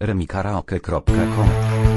remikaraoke.com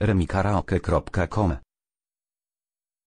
remikaraoke.com